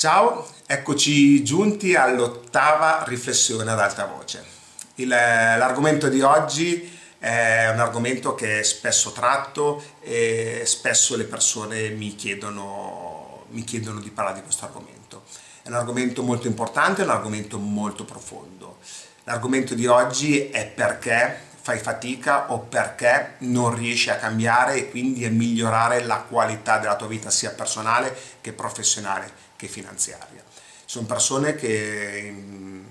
Ciao, eccoci giunti all'ottava riflessione ad alta voce. l'argomento di oggi è un argomento che spesso tratto e spesso le persone mi chiedono, mi chiedono di parlare di questo argomento. È un argomento molto importante, è un argomento molto profondo. L'argomento di oggi è perché fai fatica o perché non riesci a cambiare e quindi a migliorare la qualità della tua vita sia personale che professionale che finanziaria. Sono persone che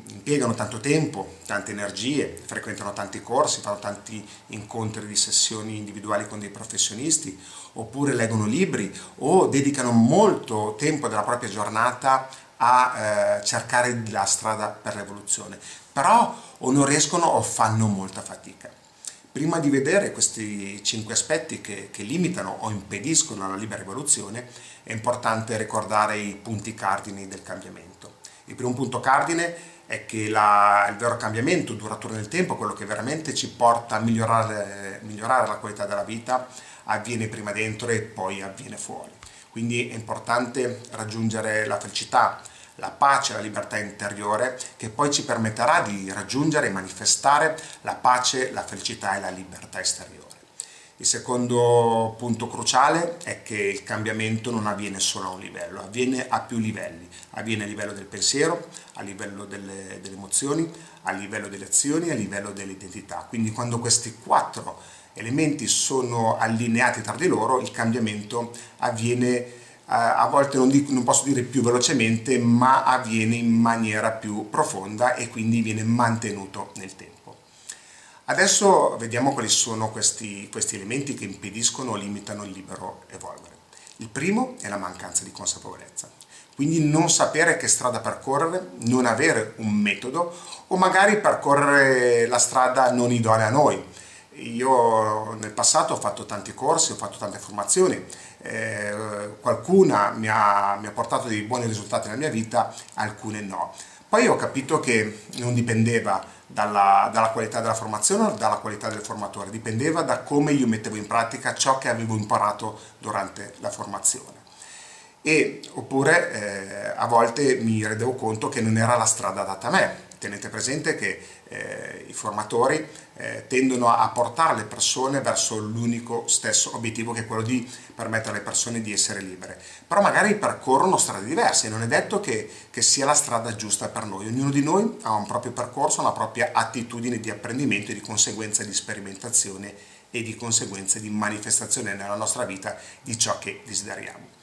impiegano tanto tempo, tante energie, frequentano tanti corsi, fanno tanti incontri di sessioni individuali con dei professionisti, oppure leggono libri o dedicano molto tempo della propria giornata a eh, cercare la strada per l'evoluzione, però o non riescono o fanno molta fatica. Prima di vedere questi cinque aspetti che, che, limitano o impediscono la libera evoluzione, è importante ricordare i punti cardini del cambiamento. Il primo punto cardine è che la, il vero cambiamento duraturo nel tempo, quello che veramente ci porta a migliorare, migliorare la qualità della vita, avviene prima dentro e poi avviene fuori. Quindi è importante raggiungere la felicità, la pace, la libertà interiore che poi ci permetterà di raggiungere e manifestare la pace, la felicità e la libertà esteriore. Il secondo punto cruciale è che il cambiamento non avviene solo a un livello, avviene a più livelli. Avviene a livello del pensiero, a livello delle, delle emozioni, a livello delle azioni, a livello dell'identità. Quindi quando questi quattro elementi sono allineati tra di loro, il cambiamento avviene a volte non, dico, non, posso dire più velocemente, ma avviene in maniera più profonda e quindi viene mantenuto nel tempo. Adesso vediamo quali sono questi, questi elementi che impediscono o limitano il libero evolvere. Il primo è la mancanza di consapevolezza, quindi non sapere che strada percorrere, non avere un metodo o magari percorrere la strada non idonea a noi. Io nel passato ho fatto tanti corsi, ho fatto tante formazioni, eh, qualcuna mi ha, mi ha portato dei buoni risultati nella mia vita, alcune no. Poi ho capito che non dipendeva dalla, dalla, qualità della formazione o dalla qualità del formatore, dipendeva da come io mettevo in pratica ciò che avevo imparato durante la formazione. E, oppure eh, a volte mi rendevo conto che non era la strada adatta a me, tenete presente che eh, i formatori eh, tendono a portare le persone verso l'unico stesso obiettivo che è quello di permettere alle persone di essere libere. Però magari percorrono strade diverse e non è detto che, che sia la strada giusta per noi. Ognuno di noi ha un proprio percorso, una propria attitudine di apprendimento e di conseguenza di sperimentazione e di conseguenza di manifestazione nella nostra vita di ciò che desideriamo.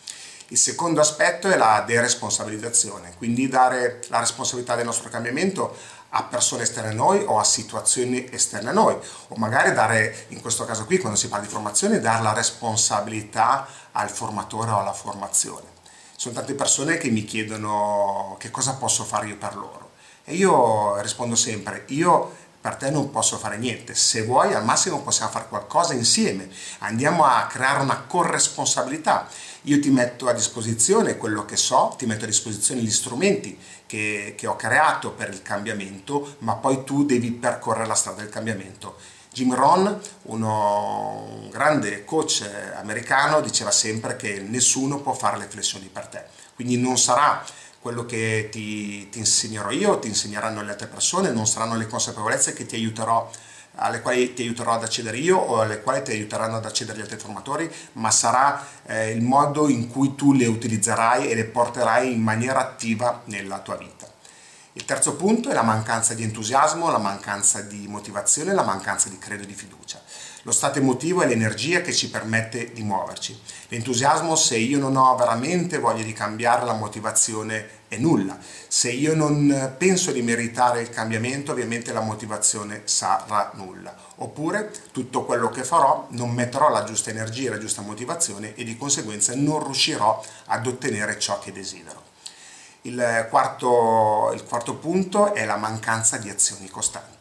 Il secondo aspetto è la deresponsabilizzazione, quindi dare la responsabilità del nostro cambiamento a persone esterne a noi o a situazioni esterne a noi o magari dare, in questo caso qui quando si parla di formazione, dare la responsabilità al formatore o alla formazione. Sono tante persone che mi chiedono che cosa posso fare io per loro e io rispondo sempre, io per te non posso fare niente, se vuoi al massimo possiamo fare qualcosa insieme, andiamo a creare una corresponsabilità. Io ti metto a disposizione quello che so, ti metto a disposizione gli strumenti che, che ho creato per il cambiamento, ma poi tu devi percorrere la strada del cambiamento. Jim Rohn, uno, un grande coach americano, diceva sempre che nessuno può fare le flessioni per te, quindi non sarà quello che ti, ti insegnerò io, ti insegneranno le altre persone, non saranno le consapevolezze aiuterò alle quali ti aiuterò ad accedere io o alle quali ti aiuteranno ad accedere gli altri formatori, ma sarà eh, il modo in cui tu le utilizzerai e le porterai in maniera attiva nella tua vita. Il terzo punto è la mancanza di entusiasmo, la mancanza di motivazione, la mancanza di credo e di fiducia. Lo stato emotivo è l'energia che ci permette di muoverci. L'entusiasmo, se io non ho veramente voglia di cambiare, la motivazione è nulla. Se io non penso di meritare il cambiamento, ovviamente la motivazione sarà nulla. Oppure tutto quello che farò non metterò la giusta energia, la giusta motivazione e di conseguenza non riuscirò ad ottenere ciò che desidero. Il quarto, il quarto punto è la mancanza di azioni costanti.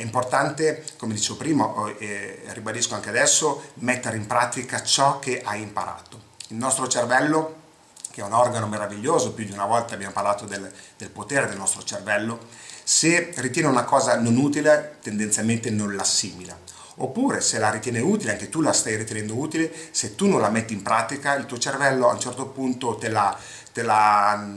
È importante, come dicevo prima e ribadisco anche adesso, mettere in pratica ciò che hai imparato. Il nostro cervello, che è un organo meraviglioso, più di una volta abbiamo parlato del, del potere del nostro cervello, se ritiene una cosa non utile tendenzialmente non l'assimila Oppure se la ritiene utile, anche tu la stai ritenendo utile, se tu non la metti in pratica, il tuo cervello a un certo punto te la, te la,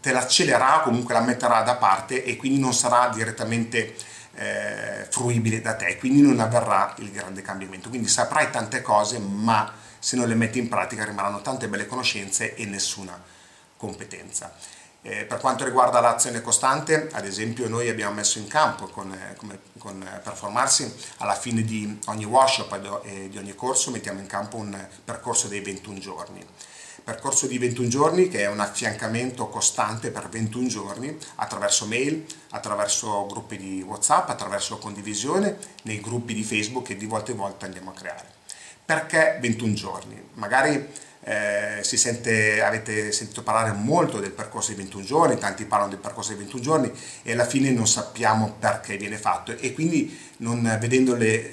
te l'accelerà, comunque la metterà da parte e quindi non sarà direttamente eh, fruibile da te, quindi non avverrà il grande cambiamento. Quindi saprai tante cose, ma se non le metti in pratica rimarranno tante belle conoscenze e nessuna competenza. Eh, per quanto riguarda l'azione costante, ad esempio noi abbiamo messo in campo con, eh, come, con eh, Performarsi, alla fine di ogni workshop e di ogni corso mettiamo in campo un percorso dei 21 giorni. Percorso di 21 giorni che è un affiancamento costante per 21 giorni attraverso mail, attraverso gruppi di Whatsapp, attraverso condivisione nei gruppi di Facebook che di volta in volta andiamo a creare. Perché 21 giorni? Magari eh, sente, avete sentito parlare molto del percorso di 21 giorni, tanti parlano del percorso di 21 giorni e alla fine non sappiamo perché viene fatto e quindi non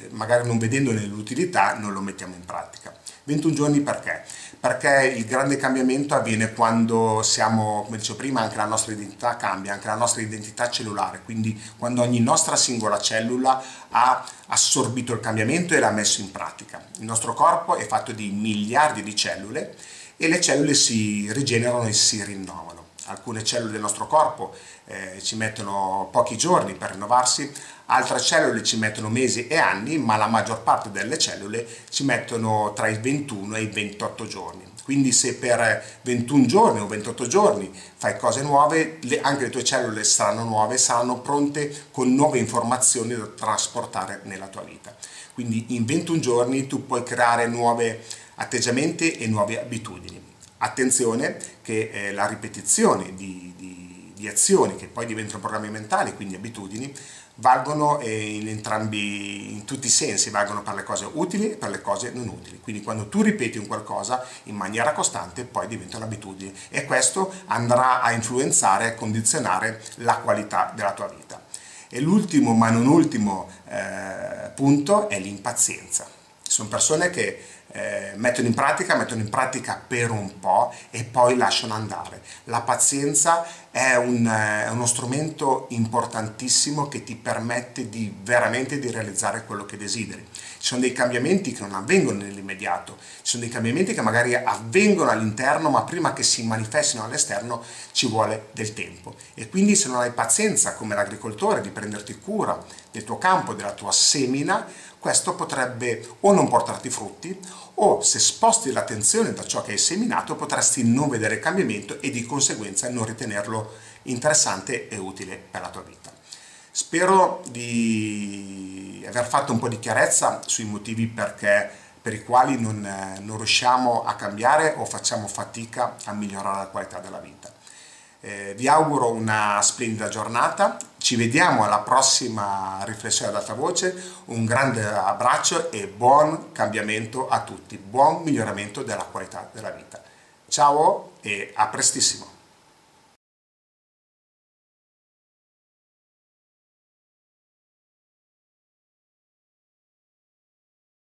magari non vedendone l'utilità non lo mettiamo in pratica. 21 giorni perché? Perché il grande cambiamento avviene quando siamo, come dicevo prima, anche la nostra identità cambia, anche la nostra identità cellulare, quindi quando ogni nostra singola cellula ha assorbito il cambiamento e l'ha messo in pratica. Il nostro corpo è fatto di miliardi di cellule e le cellule si rigenerano e si rinnovano. Alcune cellule del nostro corpo eh, ci mettono pochi giorni per rinnovarsi, altre cellule ci mettono mesi e anni, ma la maggior parte delle cellule ci mettono tra i 21 e i 28 giorni. Quindi se per 21 giorni o 28 giorni fai cose nuove, le, anche le tue cellule saranno nuove, saranno pronte con nuove informazioni da trasportare nella tua vita. Quindi in 21 giorni tu puoi creare nuovi atteggiamenti e nuove abitudini. Attenzione che eh, la ripetizione di, di, di azioni che poi diventano programmi mentali, quindi abitudini, valgono in entrambi, in tutti i sensi, valgono per le cose utili e per le cose non utili. Quindi quando tu ripeti un qualcosa in maniera costante poi diventa un'abitudine e questo andrà a influenzare, a condizionare la qualità della tua vita. E l'ultimo, ma non ultimo eh, punto è l'impazienza. Sono persone che eh, mettono in pratica, mettono in pratica per un po' e poi lasciano andare. La pazienza è, un, è uno strumento importantissimo che ti permette di veramente di realizzare quello che desideri. Ci sono dei cambiamenti che non avvengono nell'immediato, ci sono dei cambiamenti che magari avvengono all'interno, ma prima che si manifestino all'esterno ci vuole del tempo. E quindi se non hai pazienza come l'agricoltore di prenderti cura del tuo campo, della tua semina, questo potrebbe o non portarti frutti o se sposti l'attenzione da ciò che hai seminato potresti non vedere cambiamento e di conseguenza non ritenerlo interessante e utile per la tua vita. Spero di aver fatto un po' di chiarezza sui motivi perché, per i quali non, non riusciamo a cambiare o facciamo fatica a migliorare la qualità della vita. Eh, vi auguro una splendida giornata, ci vediamo alla prossima riflessione ad alta voce, un grande abbraccio e buon cambiamento a tutti, buon miglioramento della qualità della vita. Ciao e a prestissimo!